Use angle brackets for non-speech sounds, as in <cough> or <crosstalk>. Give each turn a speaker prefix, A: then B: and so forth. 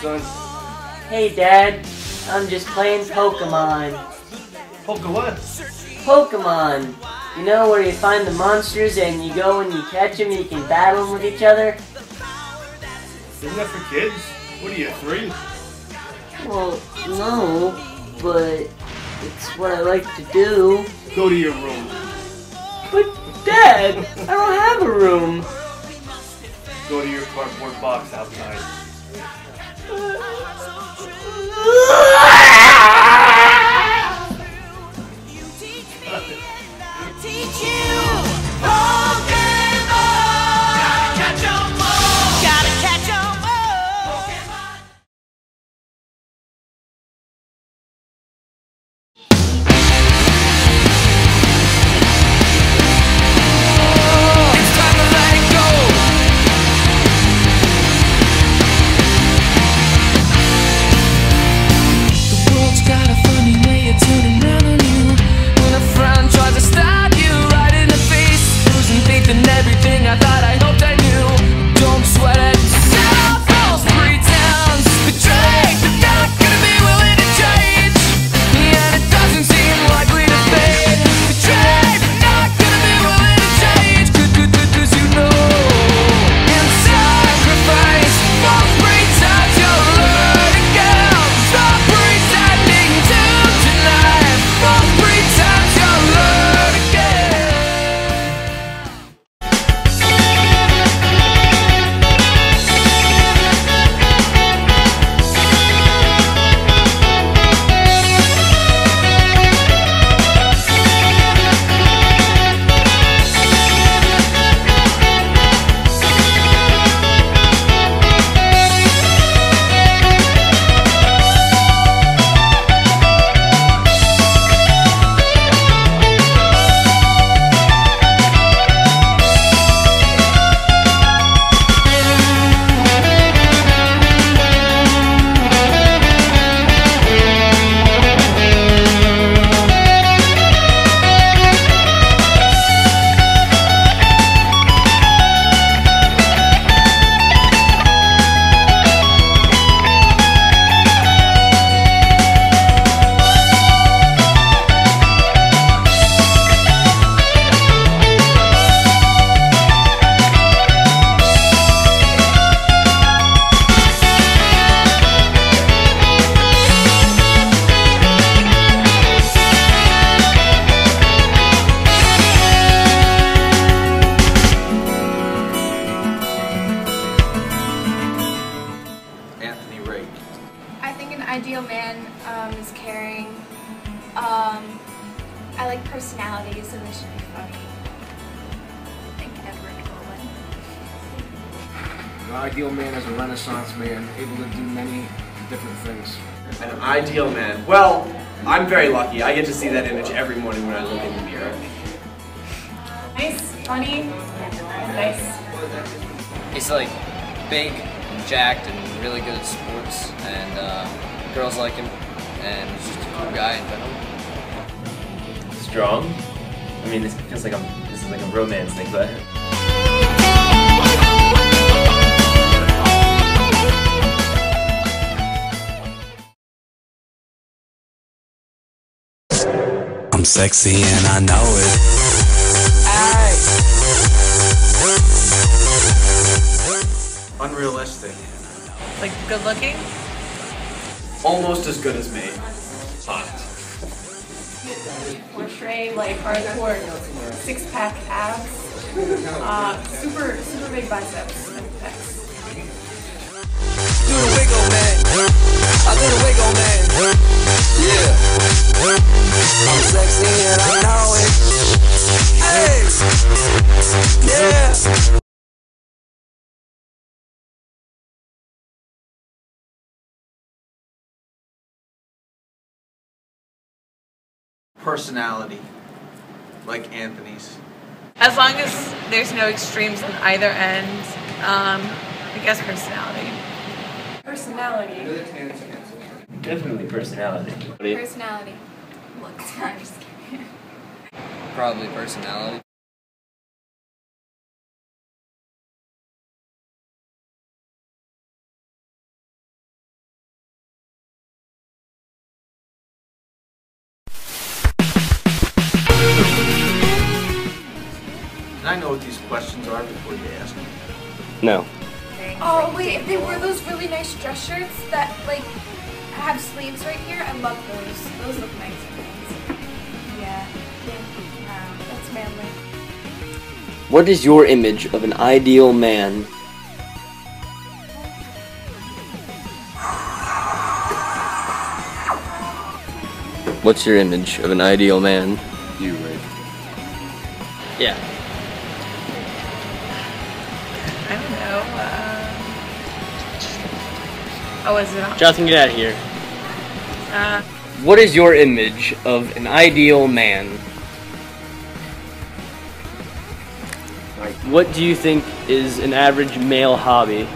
A: son?
B: Hey, Dad. I'm just playing Pokemon.
A: Pokemon?
B: Pokemon. You know where you find the monsters and you go and you catch them and you can battle them with each other?
A: Isn't that for kids? What are you, three?
B: Well, no, but it's what I like to do.
A: Go to your room.
B: But, Dad, I don't have a room.
A: Go to your cardboard box outside. <laughs>
C: Teach you
D: um, is caring. Um, I like personality, so they should be funny. I think Edward Cullen.
E: The ideal man is a renaissance man, able to do many different things.
F: An ideal man. Well, I'm very lucky. I get to see that image every morning when I look in the mirror.
D: Nice, funny, nice.
G: He's like big and jacked and really good at sports, and uh, girls like him, and he's just a cool guy in general.
H: strong. I mean, this feels like a this is like a romance thing, but
I: I'm sexy and I know it.
F: Unrealistic.
J: Like good looking?
F: Almost as good as me. Hot.
D: Portray like hardcore six pack abs, uh, super super big biceps and pecs.
C: Do the wiggle, man. I do the wiggle, man. Yeah. I'm sexy and I know it.
E: Personality. Like Anthony's.
J: As long as there's no extremes on either end, um, I guess personality.
D: Personality.
H: definitely personality.
D: Personality. Looks. <laughs> I'm just kidding.
G: Probably personality.
A: Know what these questions are before you ask them?
K: No.
D: Oh wait, they wore those really nice dress shirts that like have sleeves right here. I love those. Those look nice. Yeah. Yeah. Wow, um, that's manly.
K: What is your image of an ideal man? What's your image of an ideal man?
L: You, right?
K: Yeah.
J: I don't know. Uh, oh, is it on?
K: Jonathan, get out of here.
J: Uh,
K: What is your image of an ideal man? What do you think is an average male hobby?